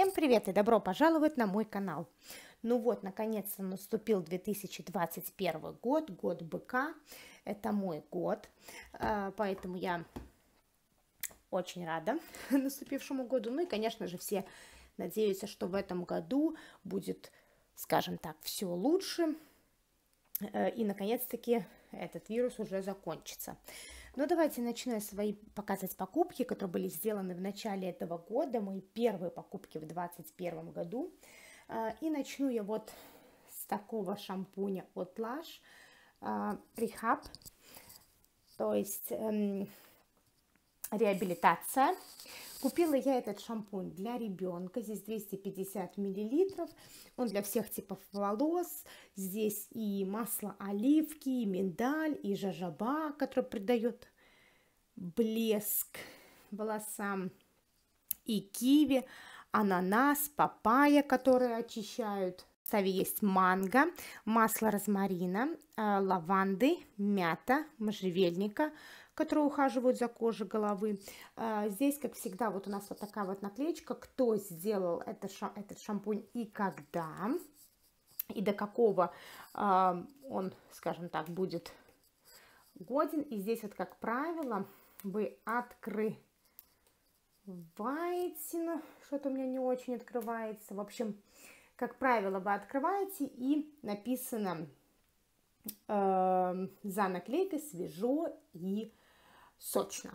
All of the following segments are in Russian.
Всем привет и добро пожаловать на мой канал. Ну вот, наконец-то наступил 2021 год, год быка. Это мой год, а, поэтому я очень рада наступившему году. Ну и, конечно же, все надеются, что в этом году будет, скажем так, все лучше. Э, и, наконец-таки, этот вирус уже закончится. Но давайте начну свои показывать покупки, которые были сделаны в начале этого года, мои первые покупки в 2021 году. А, и начну я вот с такого шампуня от Lush а, Rehab, то есть эм, реабилитация. Купила я этот шампунь для ребенка, здесь 250 миллилитров, он для всех типов волос, здесь и масло оливки, и миндаль, и жажаба, который придает блеск волосам, и киви, ананас, папайя, которые очищают. В составе есть манго, масло розмарина, э, лаванды, мята, можжевельника, которые ухаживают за кожей головы. Э, здесь, как всегда, вот у нас вот такая вот наклеечка, кто сделал это, этот шампунь и когда, и до какого э, он, скажем так, будет годен. И здесь вот, как правило, вы открываете, ну, что-то у меня не очень открывается. В общем, как правило, вы открываете и написано э, за наклейкой свежо и сочно.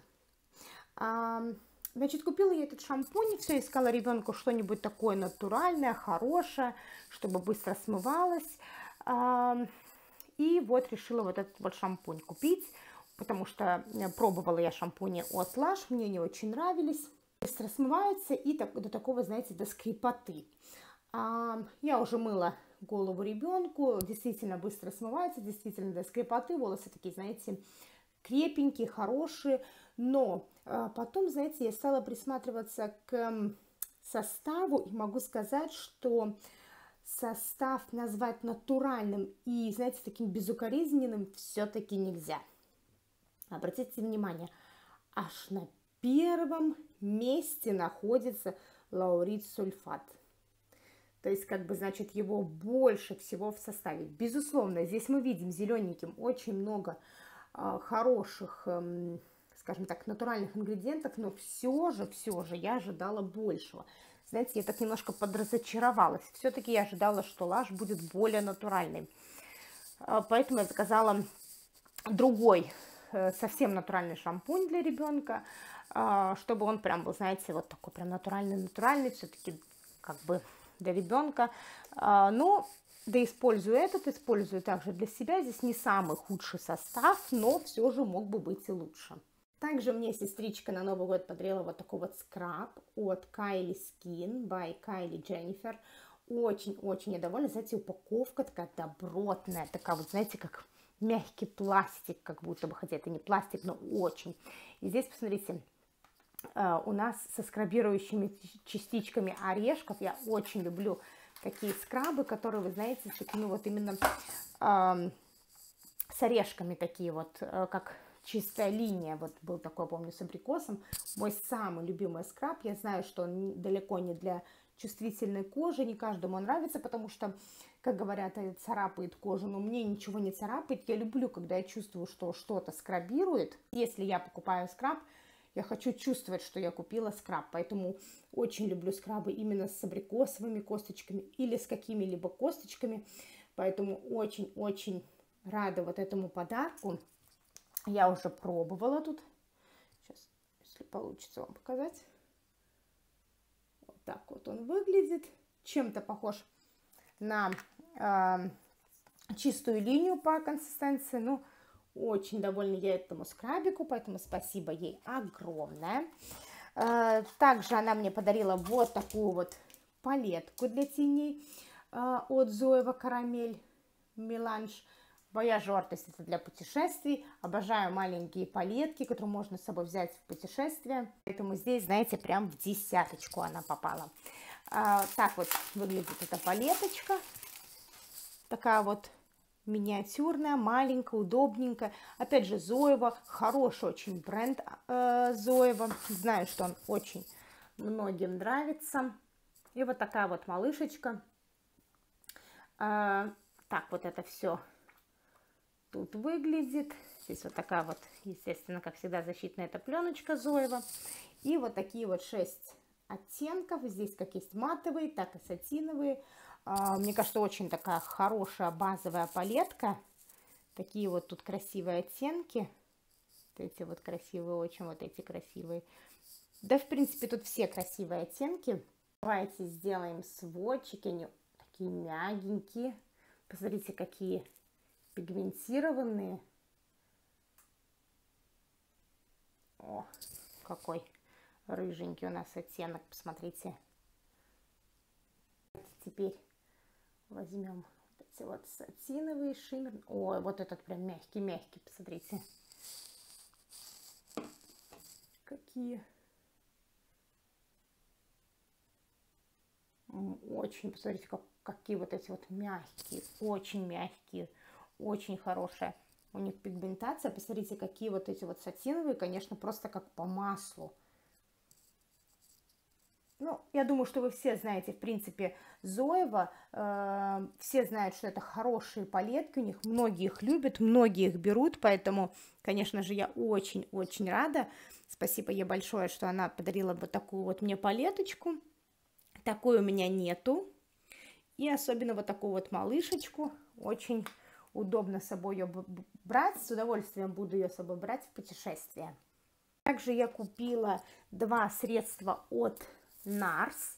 Э, значит, купила я этот шампунь, все искала ребенку что-нибудь такое натуральное, хорошее, чтобы быстро смывалось. Э, и вот решила вот этот вот шампунь купить потому что э, пробовала я шампуни от Lush, мне не очень нравились. Быстро смываются и так, до такого, знаете, до скрипоты. А, я уже мыла голову ребенку, действительно быстро смывается, действительно до скрипоты, волосы такие, знаете, крепенькие, хорошие, но а, потом, знаете, я стала присматриваться к составу и могу сказать, что состав назвать натуральным и, знаете, таким безукоризненным все-таки нельзя. Обратите внимание, аж на первом месте находится лаурит сульфат. То есть, как бы, значит, его больше всего в составе. Безусловно, здесь мы видим зелененьким очень много э, хороших, э, скажем так, натуральных ингредиентов, но все же, все же я ожидала большего. Знаете, я так немножко подразочаровалась. Все-таки я ожидала, что лаш будет более натуральный. Э, поэтому я заказала другой совсем натуральный шампунь для ребенка, а, чтобы он прям был, знаете, вот такой прям натуральный-натуральный, все-таки как бы для ребенка. А, но да использую этот, использую также для себя. Здесь не самый худший состав, но все же мог бы быть и лучше. Также мне сестричка на Новый год подарила вот такой вот скраб от Kylie Skin by Kylie Jennifer. Очень-очень я довольна. Знаете, упаковка такая добротная, такая вот, знаете, как мягкий пластик, как будто бы, хотя это не пластик, но очень. И здесь, посмотрите, э, у нас со скрабирующими частичками орешков. Я очень люблю такие скрабы, которые, вы знаете, такими вот именно э, с орешками такие вот, э, как чистая линия. Вот был такой, помню, с абрикосом. Мой самый любимый скраб. Я знаю, что он далеко не для чувствительной кожи, не каждому нравится, потому что, как говорят, царапает кожу, но мне ничего не царапает. Я люблю, когда я чувствую, что что-то скрабирует. Если я покупаю скраб, я хочу чувствовать, что я купила скраб, поэтому очень люблю скрабы именно с абрикосовыми косточками или с какими-либо косточками, поэтому очень-очень рада вот этому подарку. Я уже пробовала тут, сейчас, если получится вам показать так вот он выглядит. Чем-то похож на э, чистую линию по консистенции. Ну, очень довольна я этому скрабику, поэтому спасибо ей огромное. Э, также она мне подарила вот такую вот палетку для теней э, от Зоева Карамель Меланж. Вояжер, то есть это для путешествий. Обожаю маленькие палетки, которые можно с собой взять в путешествие. Поэтому здесь, знаете, прям в десяточку она попала. А, так вот выглядит эта палеточка. Такая вот миниатюрная, маленькая, удобненькая. Опять же, Зоева, хороший очень бренд э, Зоева. Знаю, что он очень многим нравится. И вот такая вот малышечка. А, так вот это все тут выглядит. Здесь вот такая вот, естественно, как всегда, защитная эта пленочка Зоева. И вот такие вот шесть оттенков. Здесь как есть матовые, так и сатиновые. А, мне кажется, очень такая хорошая базовая палетка. Такие вот тут красивые оттенки. Вот эти вот красивые, очень вот эти красивые. Да, в принципе, тут все красивые оттенки. Давайте сделаем сводчики. Они такие мягенькие. Посмотрите, какие пигментированные. О, какой рыженький у нас оттенок, посмотрите. Теперь возьмем вот эти вот сатиновые шиммер. Ой, вот этот прям мягкий-мягкий, посмотрите. Какие очень, посмотрите, как, какие вот эти вот мягкие, очень мягкие, очень хорошая у них пигментация. Посмотрите, какие вот эти вот сатиновые, конечно, просто как по маслу. Ну, я думаю, что вы все знаете, в принципе, Зоева. Э, все знают, что это хорошие палетки, у них многие их любят, многие их берут, поэтому, конечно же, я очень-очень рада. Спасибо ей большое, что она подарила вот такую вот мне палеточку. Такой у меня нету. И особенно вот такую вот малышечку. Очень удобно с собой ее брать. С удовольствием буду ее с собой брать в путешествие. Также я купила два средства от NARS.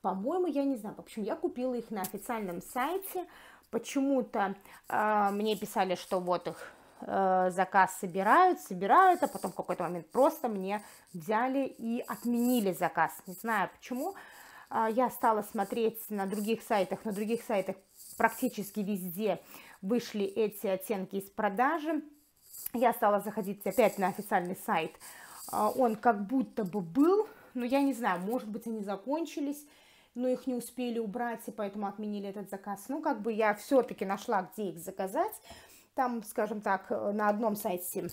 По-моему, я не знаю, в общем, я купила их на официальном сайте. Почему-то э, мне писали, что вот их э, заказ собирают, собирают, а потом в какой-то момент просто мне взяли и отменили заказ. Не знаю почему. Э, я стала смотреть на других сайтах, на других сайтах практически везде вышли эти оттенки из продажи. Я стала заходить опять на официальный сайт. А, он как будто бы был, но я не знаю, может быть, они закончились, но их не успели убрать, и поэтому отменили этот заказ. Ну, как бы я все-таки нашла, где их заказать. Там, скажем так, на одном сайте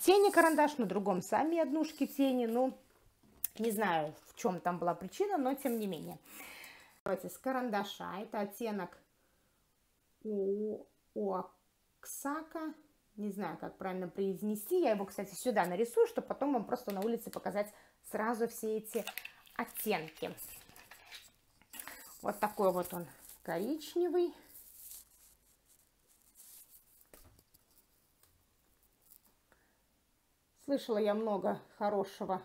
тени карандаш, на другом сами однушки тени. Ну, не знаю, в чем там была причина, но тем не менее. Давайте с карандаша. Это оттенок у Оксака. Не знаю, как правильно произнести. Я его, кстати, сюда нарисую, чтобы потом вам просто на улице показать сразу все эти оттенки. Вот такой вот он коричневый. Слышала я много хорошего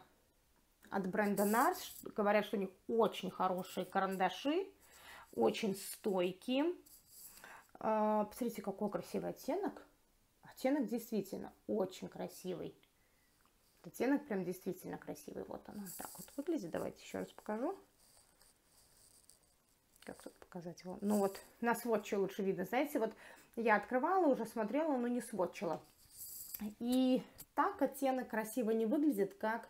от бренда NARS. Говорят, что у них очень хорошие карандаши, очень стойкие. А, посмотрите, какой красивый оттенок. Оттенок действительно очень красивый. Оттенок прям действительно красивый. Вот он так вот выглядит. Давайте еще раз покажу. Как тут показать его? Ну вот, на сводче лучше видно. Знаете, вот я открывала, уже смотрела, но не сводчила. И так оттенок красиво не выглядит, как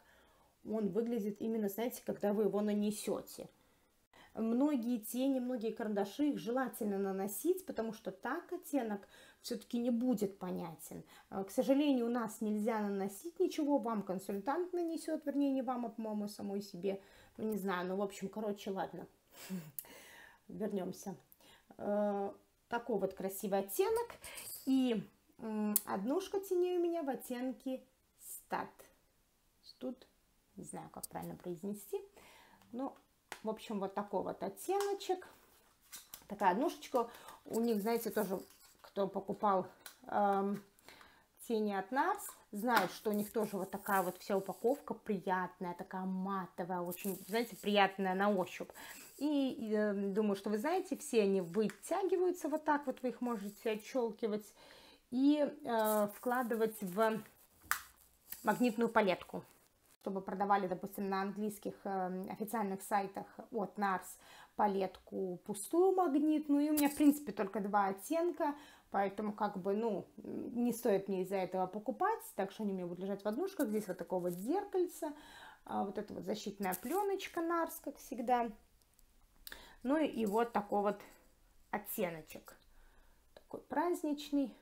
он выглядит именно, знаете, когда вы его нанесете многие тени, многие карандаши, их желательно наносить, потому что так оттенок все-таки не будет понятен. Э, к сожалению, у нас нельзя наносить ничего, вам консультант нанесет, вернее, не вам, а, по-моему, самой себе. Ну, не знаю, ну, в общем, короче, ладно. Вернемся. Э, такой вот красивый оттенок. И однушка теней у меня в оттенке стат. Тут, не знаю, как правильно произнести, но в общем, вот такой вот оттеночек. Такая однушечка. У них, знаете, тоже, кто покупал эм, тени от нас, знают, что у них тоже вот такая вот вся упаковка приятная, такая матовая, очень, знаете, приятная на ощупь. И э, думаю, что вы знаете, все они вытягиваются вот так, вот вы их можете отщелкивать и э, вкладывать в магнитную палетку чтобы продавали, допустим, на английских э, официальных сайтах от NARS палетку пустую магнитную. И у меня, в принципе, только два оттенка, поэтому, как бы, ну, не стоит мне из-за этого покупать. Так что они у меня будут лежать в однушках. Здесь вот такого вот зеркальца, а вот это вот защитная пленочка NARS, как всегда. Ну и вот такой вот оттеночек. Такой праздничный.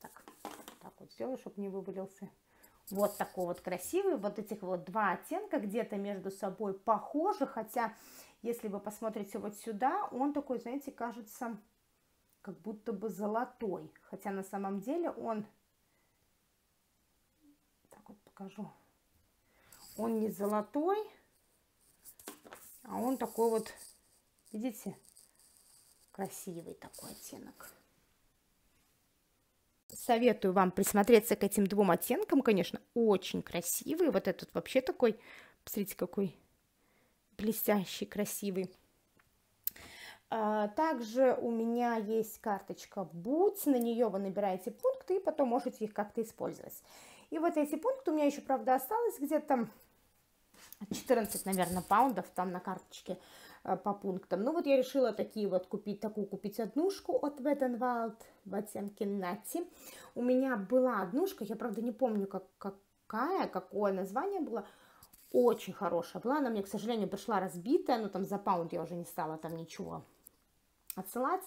Так, так вот сделаю, чтобы не вывалился вот такой вот красивый, вот этих вот два оттенка где-то между собой похожи, хотя если вы посмотрите вот сюда, он такой, знаете, кажется, как будто бы золотой, хотя на самом деле он, так вот покажу, он не золотой, а он такой вот, видите, красивый такой оттенок. Советую вам присмотреться к этим двум оттенкам, конечно, очень красивый. Вот этот вообще такой, посмотрите, какой блестящий, красивый. А, также у меня есть карточка Boots, на нее вы набираете пункты и потом можете их как-то использовать. И вот эти пункты у меня еще, правда, осталось где-то 14, наверное, паундов там на карточке по пунктам. Ну вот я решила такие вот купить, такую купить однушку от Wild в оттенке Natti. У меня была однушка, я, правда, не помню, как, какая, какое название было, очень хорошая была. Она мне, к сожалению, пришла разбитая, но там за паунд я уже не стала там ничего отсылать.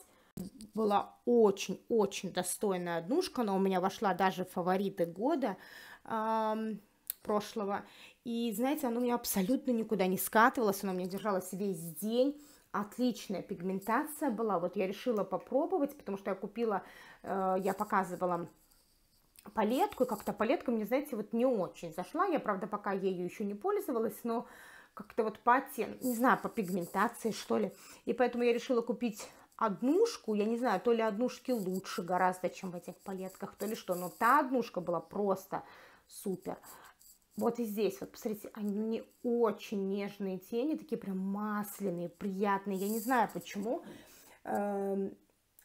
Была очень-очень достойная однушка, она у меня вошла даже в фавориты года э, прошлого. И, знаете, она у меня абсолютно никуда не скатывалась, она у меня держалась весь день. Отличная пигментация была. Вот я решила попробовать, потому что я купила, э, я показывала палетку, и как-то палетка мне, знаете, вот не очень зашла. Я, правда, пока ею еще не пользовалась, но как-то вот по оттенку, не знаю, по пигментации, что ли. И поэтому я решила купить однушку, я не знаю, то ли однушки лучше гораздо, чем в этих палетках, то ли что, но та однушка была просто супер. Вот и здесь, вот посмотрите, они очень нежные тени, такие прям масляные, приятные, я не знаю почему, э,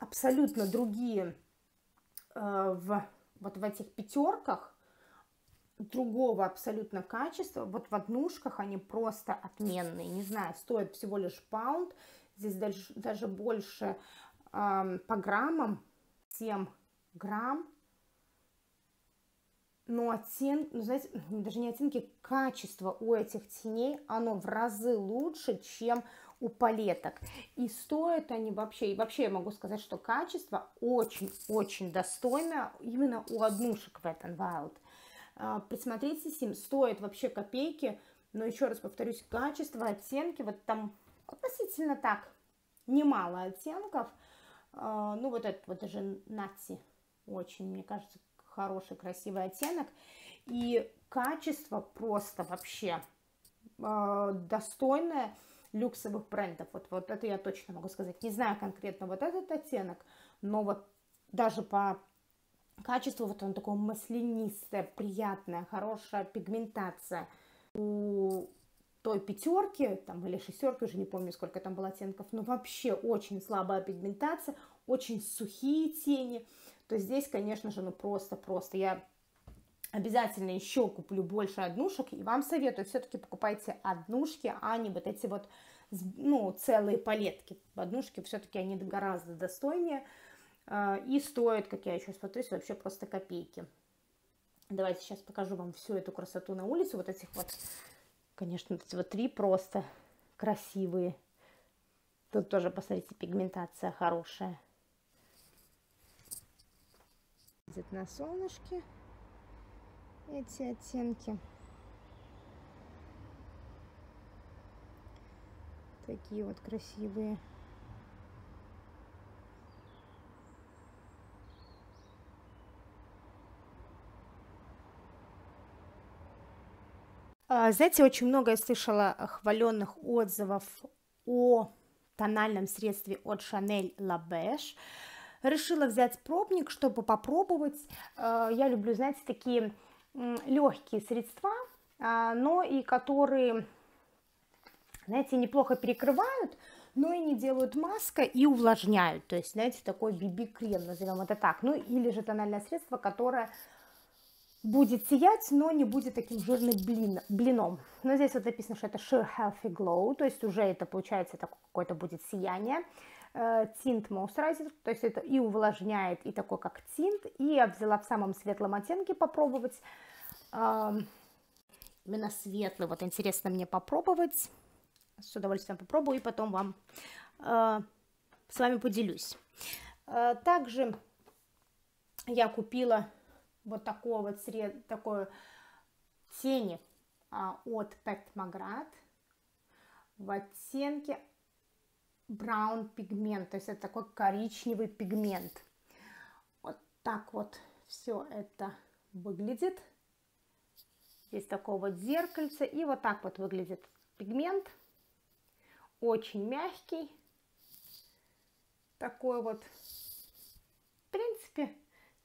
абсолютно другие э, в, вот в этих пятерках, другого абсолютно качества, вот в однушках они просто отменные, не знаю, стоят всего лишь паунд, здесь даже, даже больше э, по граммам, 7 грамм, но оттенки, ну, знаете, даже не оттенки, качество у этих теней, оно в разы лучше, чем у палеток. И стоят они вообще, и вообще я могу сказать, что качество очень-очень достойное именно у однушек Wet n Wild. Присмотритесь им, стоит вообще копейки, но еще раз повторюсь, качество, оттенки, вот там относительно так, немало оттенков. А, ну, вот этот вот даже Натси очень, мне кажется, хороший, красивый оттенок. И качество просто вообще э, достойное люксовых брендов. Вот, вот это я точно могу сказать. Не знаю конкретно вот этот оттенок, но вот даже по качеству вот он такой маслянистая, приятная, хорошая пигментация. У той пятерки, там, или шестерки, уже не помню, сколько там было оттенков, но вообще очень слабая пигментация, очень сухие тени. То здесь, конечно же, ну просто-просто я обязательно еще куплю больше однушек, и вам советую, все-таки покупайте однушки, а не вот эти вот, ну, целые палетки. Однушки все-таки они гораздо достойнее а, и стоят, как я еще смотрюсь, вообще просто копейки. Давайте сейчас покажу вам всю эту красоту на улице, вот этих вот Конечно, эти вот три просто красивые. Тут тоже, посмотрите, пигментация хорошая. Видят на солнышке эти оттенки. Такие вот красивые. А, знаете, очень много я слышала хваленных отзывов о тональном средстве от Chanel La Beige. Решила взять пробник, чтобы попробовать. А, я люблю, знаете, такие легкие средства, а, но и которые, знаете, неплохо перекрывают, но и не делают маска и увлажняют. То есть, знаете, такой BB-крем, назовем это так. Ну, или же тональное средство, которое будет сиять, но не будет таким жирным блин, блином. Но здесь вот написано, что это Sheer Healthy Glow, то есть уже это получается какое-то будет сияние. Тинт э, Moisturizer, то есть это и увлажняет, и такой как тинт. И я взяла в самом светлом оттенке попробовать. Именно светлый, вот интересно мне попробовать. С удовольствием попробую и потом вам э, с вами поделюсь. Э, также я купила вот такого вот сред... такой тени а, от Pet Magrat в оттенке браун пигмент, то есть это такой коричневый пигмент. Вот так вот все это выглядит. Здесь такое вот зеркальце, и вот так вот выглядит пигмент. Очень мягкий, такой вот, в принципе,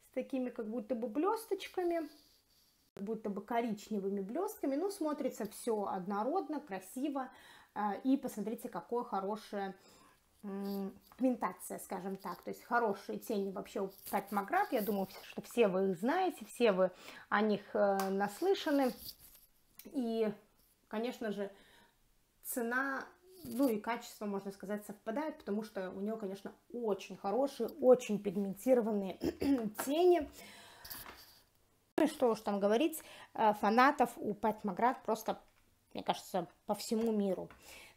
с такими как будто бы блесточками, как будто бы коричневыми блестками. Ну, смотрится все однородно, красиво. А, и посмотрите, какое хорошее пигментация, скажем так, то есть хорошие тени вообще у Пэт Маград, я думаю, что все вы их знаете, все вы о них э, наслышаны, и, конечно же, цена, ну и качество, можно сказать, совпадает, потому что у нее, конечно, очень хорошие, очень пигментированные тени, что уж там говорить, э, фанатов у Пэт Маград просто, мне кажется, по всему миру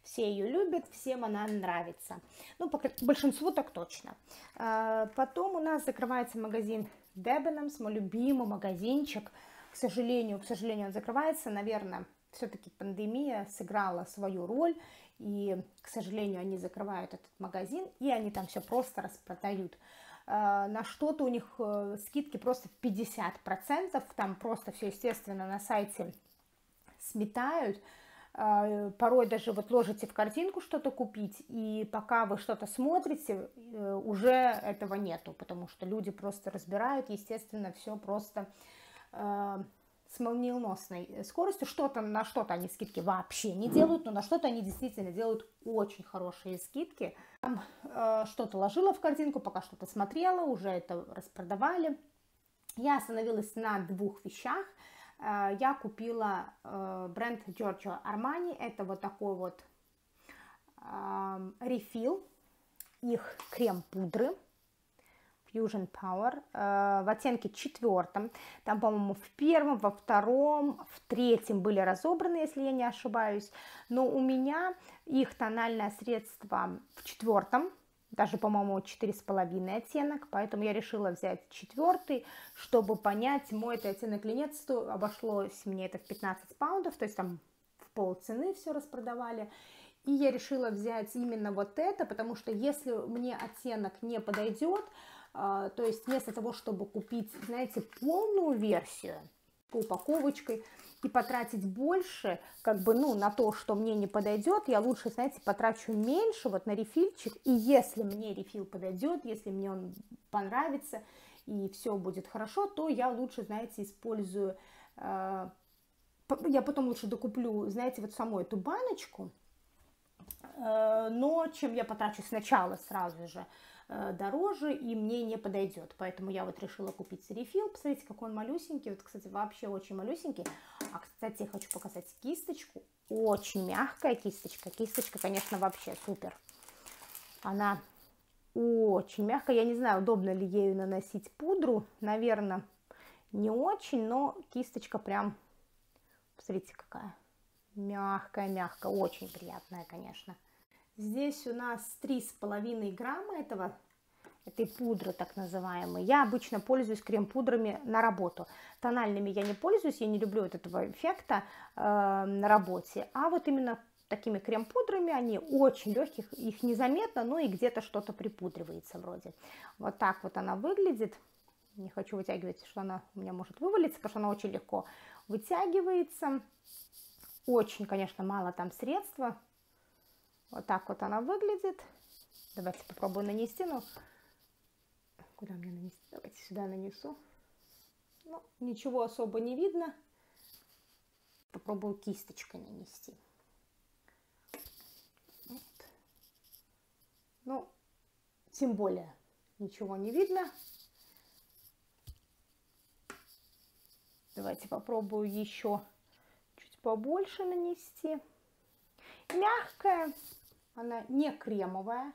все ее любят, всем она нравится. Ну, по, большинству так точно. А, потом у нас закрывается магазин Debenhams, мой любимый магазинчик. К сожалению, к сожалению, он закрывается, наверное, все-таки пандемия сыграла свою роль, и, к сожалению, они закрывают этот магазин, и они там все просто распродают. А, на что-то у них э, скидки просто в 50%, там просто все, естественно, на сайте сметают, порой даже вот ложите в картинку что-то купить, и пока вы что-то смотрите, э, уже этого нету, потому что люди просто разбирают, естественно, все просто э, с молниеносной скоростью. Что-то на что-то они скидки вообще не делают, но на что-то они действительно делают очень хорошие скидки. Там э, что-то ложила в картинку, пока что-то смотрела, уже это распродавали. Я остановилась на двух вещах – Э, я купила э, бренд Giorgio Armani. Это вот такой вот рефил их крем-пудры Fusion Power э, в оттенке четвертом. Там, по-моему, в первом, во втором, в третьем были разобраны, если я не ошибаюсь. Но у меня их тональное средство в четвертом даже, по-моему, четыре с половиной оттенок, поэтому я решила взять четвертый, чтобы понять, мой это оттенок или нет, обошлось мне это в 15 паундов, то есть там в пол цены все распродавали, и я решила взять именно вот это, потому что если мне оттенок не подойдет, а, то есть вместо того, чтобы купить, знаете, полную версию, упаковочкой, и потратить больше, как бы, ну, на то, что мне не подойдет, я лучше, знаете, потрачу меньше вот на рефильчик, и если мне рефил подойдет, если мне он понравится, и все будет хорошо, то я лучше, знаете, использую, э, я потом лучше докуплю, знаете, вот саму эту баночку, э, но чем я потрачу сначала сразу же, дороже и мне не подойдет. Поэтому я вот решила купить рефил. Посмотрите, какой он малюсенький. Вот, кстати, вообще очень малюсенький. А, кстати, я хочу показать кисточку. Очень мягкая кисточка. Кисточка, конечно, вообще супер. Она очень мягкая. Я не знаю, удобно ли ею наносить пудру. Наверное, не очень, но кисточка прям, посмотрите, какая мягкая-мягкая. Очень приятная, конечно. Здесь у нас 3,5 грамма этого, этой пудры так называемой. Я обычно пользуюсь крем-пудрами на работу. Тональными я не пользуюсь, я не люблю вот этого эффекта э, на работе. А вот именно такими крем-пудрами, они очень легких, их незаметно, но и где-то что-то припудривается вроде. Вот так вот она выглядит. Не хочу вытягивать, что она у меня может вывалиться, потому что она очень легко вытягивается. Очень, конечно, мало там средства, вот так вот она выглядит. Давайте попробую нанести. Ну, куда мне нанести? Давайте сюда нанесу. Ну, ничего особо не видно. Попробую кисточкой нанести. Вот. Ну, тем более ничего не видно. Давайте попробую еще чуть побольше нанести. Мягкая, она не кремовая.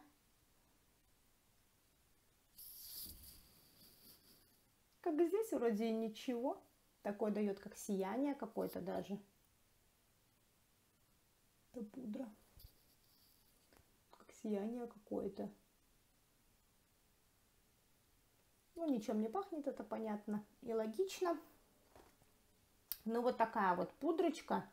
Как здесь вроде ничего. Такой дает как сияние какое-то даже. Это пудра. Как сияние какое-то. Ну, ничем не пахнет, это понятно и логично. Ну, вот такая вот пудрочка.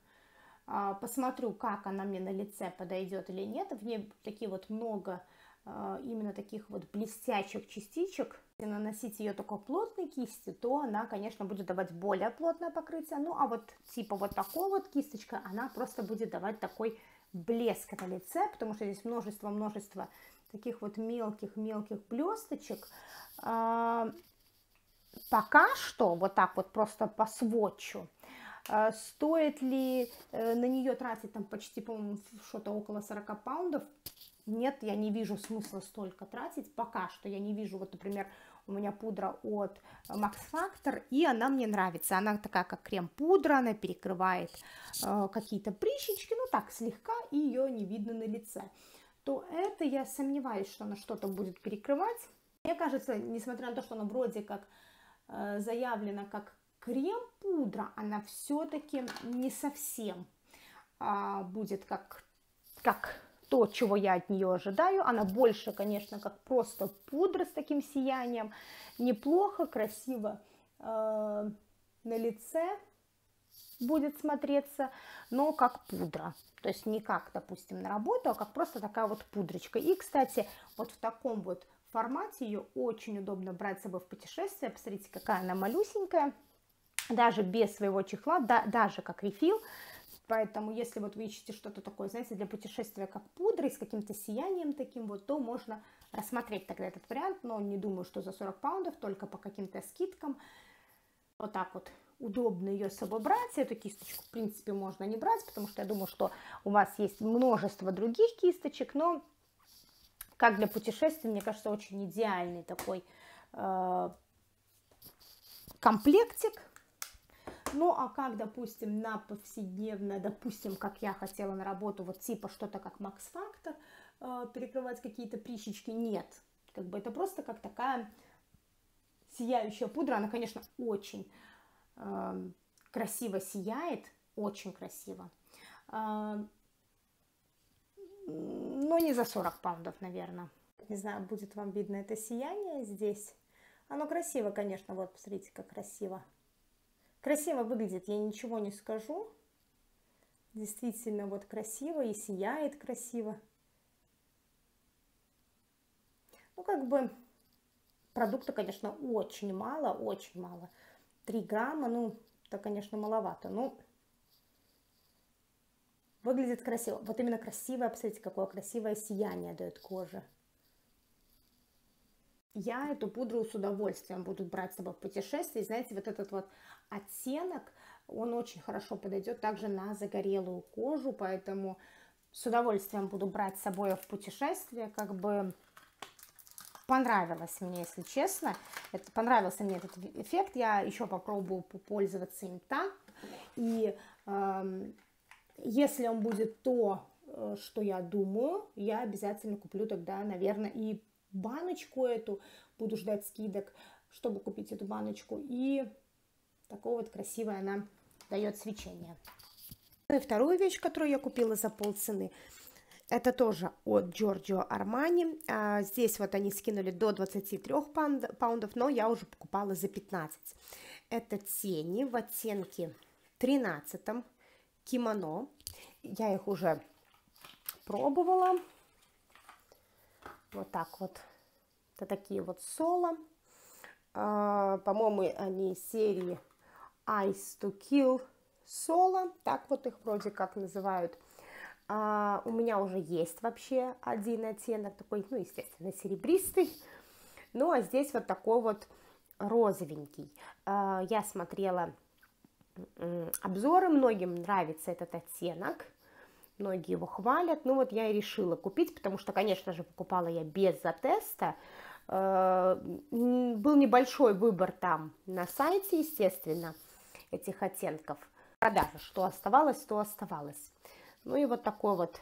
А, посмотрю, как она мне на лице подойдет или нет. В ней такие вот много а, именно таких вот блестящих частичек. Если наносить ее только плотной кистью, то она, конечно, будет давать более плотное покрытие. Ну, а вот типа вот такой вот кисточка, она просто будет давать такой блеск на лице, потому что здесь множество-множество таких вот мелких-мелких блесточек. А, пока что, вот так вот просто по сводчу, стоит ли э, на нее тратить там почти, по-моему, что-то около 40 паундов? Нет, я не вижу смысла столько тратить. Пока что я не вижу, вот, например, у меня пудра от Max Factor, и она мне нравится. Она такая, как крем-пудра, она перекрывает э, какие-то прыщички, ну так, слегка, и ее не видно на лице. То это я сомневаюсь, что она что-то будет перекрывать. Мне кажется, несмотря на то, что она вроде как э, заявлена как крем-пудра, она все-таки не совсем э, будет как, как то, чего я от нее ожидаю. Она больше, конечно, как просто пудра с таким сиянием. Неплохо, красиво э, на лице будет смотреться, но как пудра. То есть не как, допустим, на работу, а как просто такая вот пудрочка. И, кстати, вот в таком вот формате ее очень удобно брать с собой в путешествие. Посмотрите, какая она малюсенькая. Даже без своего чехла, да, даже как рефил. Поэтому, если вот вы ищете что-то такое, знаете, для путешествия, как пудра, с каким-то сиянием таким вот, то можно рассмотреть тогда этот вариант, но не думаю, что за 40 паундов, только по каким-то скидкам. Вот так вот удобно ее с собой брать. Эту кисточку, в принципе, можно не брать, потому что я думаю, что у вас есть множество других кисточек, но как для путешествий, мне кажется, очень идеальный такой э, комплектик ну, а как, допустим, на повседневное, допустим, как я хотела на работу, вот типа что-то как Max Factor, э, перекрывать какие-то прищички, нет. Как бы это просто как такая сияющая пудра, она, конечно, очень э, красиво сияет, очень красиво. Э, но не за 40 паундов, наверное. Не знаю, будет вам видно это сияние здесь. Оно красиво, конечно, вот, посмотрите, как красиво. Красиво выглядит, я ничего не скажу. Действительно вот красиво и сияет красиво. Ну, как бы продукта, конечно, очень мало, очень мало. 3 грамма, ну, это, конечно, маловато. Ну, выглядит красиво. Вот именно красивое, посмотрите, какое красивое сияние дает коже. Я эту пудру с удовольствием буду брать с собой в путешествие. Знаете, вот этот вот оттенок, он очень хорошо подойдет также на загорелую кожу, поэтому с удовольствием буду брать с собой в путешествие, как бы понравилось мне, если честно. Это понравился мне этот эффект. Я еще попробую попользоваться им так. И э, если он будет то, э, что я думаю, я обязательно куплю тогда, наверное, и баночку эту, буду ждать скидок, чтобы купить эту баночку. И такого вот красивое она дает свечение. Ну и вторую вещь, которую я купила за полцены, это тоже от Giorgio Armani. А, здесь вот они скинули до 23 паундов, но я уже покупала за 15. Это тени в оттенке 13 кимоно. Я их уже пробовала. Вот так вот. Это такие вот соло. А, По-моему, они серии Ice to Kill соло. Так вот их вроде как называют. А, у меня уже есть вообще один оттенок такой, ну, естественно, серебристый. Ну, а здесь вот такой вот розовенький. А, я смотрела обзоры, многим нравится этот оттенок многие его хвалят. Ну вот я и решила купить, потому что, конечно же, покупала я без затеста. Э, был небольшой выбор там на сайте, естественно, этих оттенков. Продажа, что оставалось, то оставалось. Ну и вот такой вот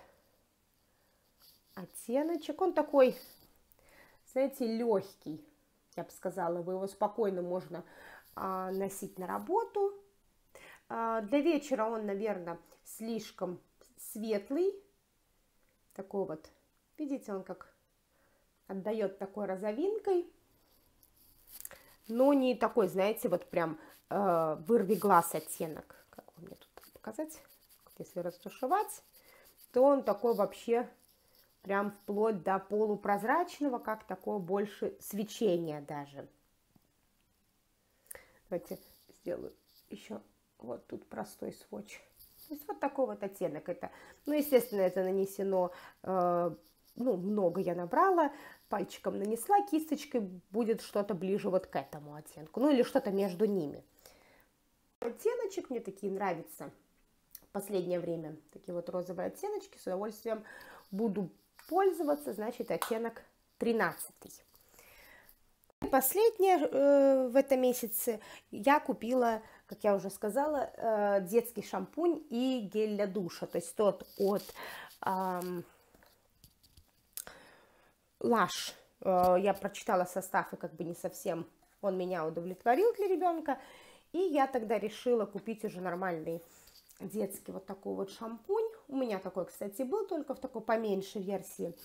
оттеночек. Он такой, знаете, легкий, я бы сказала. Вы его спокойно можно а, носить на работу. А, для вечера он, наверное, слишком светлый, такой вот, видите, он как отдает такой розовинкой. но не такой, знаете, вот прям э, вырви глаз оттенок. Как мне тут показать? Если растушевать, то он такой вообще прям вплоть до полупрозрачного, как такое больше свечение даже. Давайте сделаю еще вот тут простой сводч. То есть вот такой вот оттенок это. Ну, естественно, это нанесено, э, ну, много я набрала, пальчиком нанесла, кисточкой будет что-то ближе вот к этому оттенку, ну, или что-то между ними. Оттеночек мне такие нравятся в последнее время, такие вот розовые оттеночки, с удовольствием буду пользоваться, значит, оттенок 13. Последнее э, в этом месяце я купила как я уже сказала, э, детский шампунь и гель для душа, то есть тот от эм, Lush. Э, я прочитала состав и как бы не совсем он меня удовлетворил для ребенка, и я тогда решила купить уже нормальный детский вот такой вот шампунь. У меня такой, кстати, был, только в такой поменьшей версии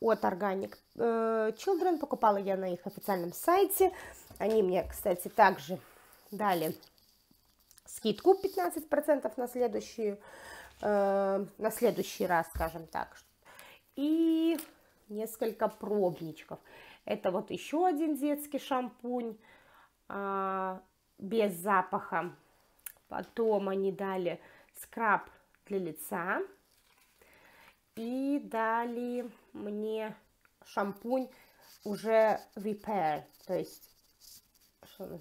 от Organic э, Children. Покупала я на их официальном сайте. Они мне, кстати, также дали скидку 15% на следующий, э, на следующий раз, скажем так. И несколько пробничков. Это вот еще один детский шампунь э, без запаха. Потом они дали скраб для лица. И дали мне шампунь уже repair, то есть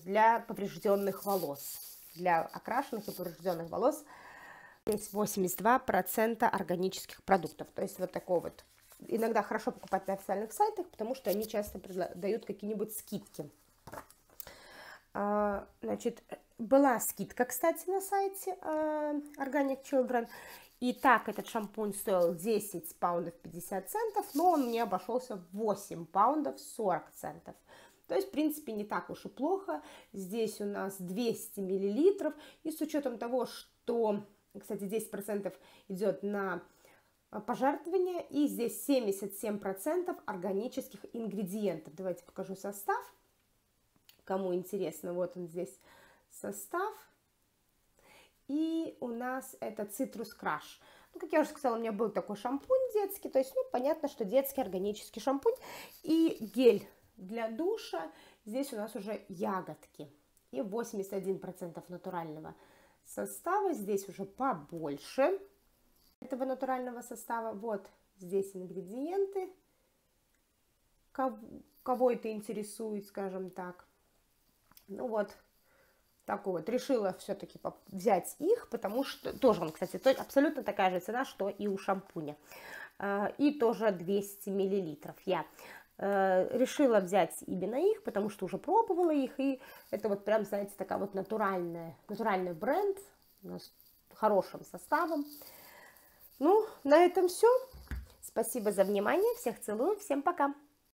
для поврежденных волос для окрашенных и поврежденных волос есть 82% органических продуктов. То есть вот такой вот. Иногда хорошо покупать на официальных сайтах, потому что они часто дают какие-нибудь скидки. А, значит, была скидка, кстати, на сайте а, Organic Children. И так этот шампунь стоил 10 паундов 50 центов, но он мне обошелся в 8 паундов 40 центов. То есть, в принципе, не так уж и плохо. Здесь у нас 200 миллилитров. И с учетом того, что, кстати, 10% идет на пожертвования, и здесь 77% органических ингредиентов. Давайте покажу состав. Кому интересно, вот он здесь состав. И у нас это цитрус краш. Ну, как я уже сказала, у меня был такой шампунь детский, то есть, ну, понятно, что детский органический шампунь и гель для душа здесь у нас уже ягодки. И 81% натурального состава. Здесь уже побольше этого натурального состава. Вот здесь ингредиенты. Кого, кого это интересует, скажем так. Ну вот, такой вот. Решила все-таки взять их, потому что тоже он, кстати, абсолютно такая же цена, что и у шампуня. А, и тоже 200 миллилитров. Я Э, решила взять именно их, потому что уже пробовала их, и это вот прям, знаете, такая вот натуральная, натуральный бренд с хорошим составом. Ну, на этом все. Спасибо за внимание, всех целую, всем пока!